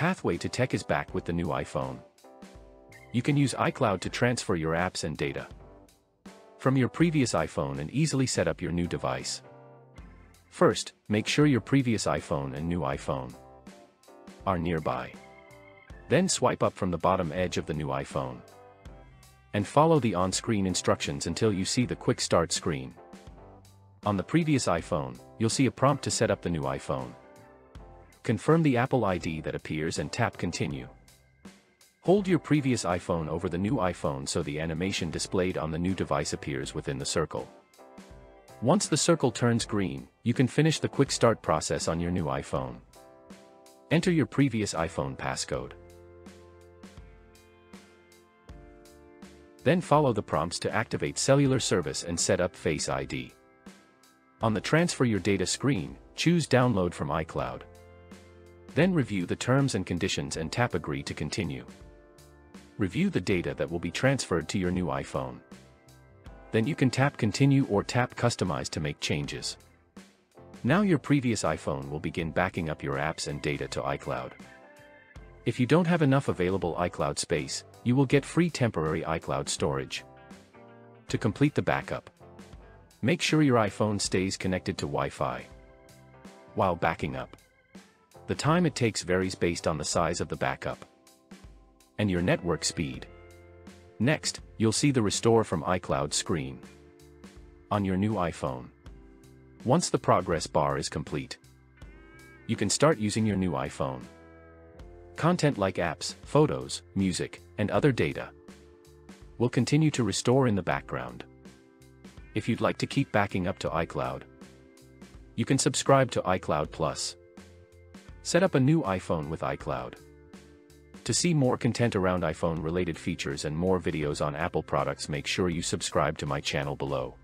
Pathway2 Tech is back with the new iPhone. You can use iCloud to transfer your apps and data from your previous iPhone and easily set up your new device. First, make sure your previous iPhone and new iPhone are nearby. Then swipe up from the bottom edge of the new iPhone. And follow the on-screen instructions until you see the Quick Start screen. On the previous iPhone, you'll see a prompt to set up the new iPhone. Confirm the Apple ID that appears and tap Continue. Hold your previous iPhone over the new iPhone so the animation displayed on the new device appears within the circle. Once the circle turns green, you can finish the quick start process on your new iPhone. Enter your previous iPhone passcode. Then follow the prompts to activate cellular service and set up Face ID. On the Transfer Your Data screen, choose Download from iCloud. Then review the terms and conditions and tap Agree to continue. Review the data that will be transferred to your new iPhone. Then you can tap Continue or tap Customize to make changes. Now your previous iPhone will begin backing up your apps and data to iCloud. If you don't have enough available iCloud space, you will get free temporary iCloud storage. To complete the backup, make sure your iPhone stays connected to Wi-Fi while backing up. The time it takes varies based on the size of the backup and your network speed. Next, you'll see the Restore from iCloud screen on your new iPhone. Once the progress bar is complete, you can start using your new iPhone. Content like apps, photos, music, and other data will continue to restore in the background. If you'd like to keep backing up to iCloud, you can subscribe to iCloud Plus. Set up a new iPhone with iCloud. To see more content around iPhone related features and more videos on Apple products make sure you subscribe to my channel below.